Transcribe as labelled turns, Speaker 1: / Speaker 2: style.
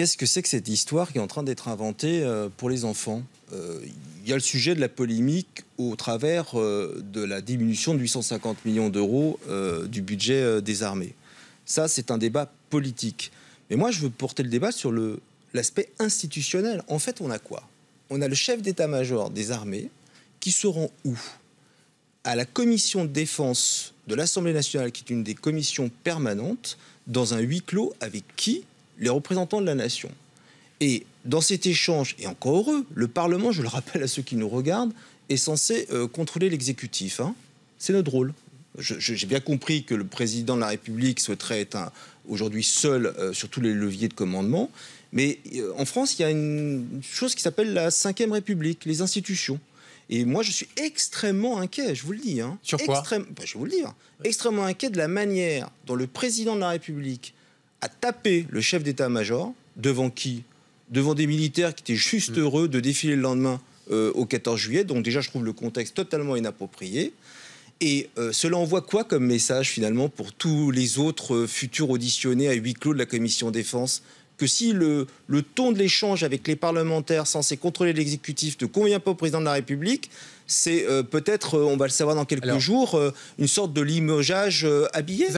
Speaker 1: qu'est-ce que c'est que cette histoire qui est en train d'être inventée euh, pour les enfants? Euh, Il y a le sujet de la polémique au travers euh, de la diminution de 850 millions d'euros du budget des armées. Ça, c'est un débat politique. Mais moi, je veux porter le débat sur l'aspect institutionnel. En fait, on a quoi? On a le chef d'état-major des armées qui se rend où? À la commission de défense de l'Assemblée nationale, qui est une des commissions permanentes, dans un huis clos avec qui les représentants de la nation. Et dans cet échange, et encore heureux, le Parlement, je le rappelle à ceux qui nous regardent, est censé euh, contrôler l'exécutif. Hein. C'est notre rôle. J'ai bien compris que le président de la République souhaiterait être aujourd'hui seul euh, sur tous les leviers de commandement. Mais euh, en France, il y a une chose qui s'appelle la Ve République, les institutions. Et moi, je suis extrêmement inquiet, je vous le dis. Hein.
Speaker 2: Sur quoi?
Speaker 1: Bah, Je vais vous le dire. Extrêmement inquiet de la manière dont le président de la République a tapé le chef d'état-major. Devant qui? Devant des militaires qui étaient juste mm. heureux de défiler le lendemain euh, au 14 juillet. Donc déjà, je trouve le contexte totalement inapproprié. Et euh, cela envoie quoi comme message finalement pour tous les autres euh, futurs auditionnés à huis clos de la commission défense? Que si le, le ton de l'échange avec les parlementaires censés contrôler l'exécutif ne convient pas au président de la République, c'est peut-être, on va le savoir dans quelques jours, une sorte de limogeage habillé.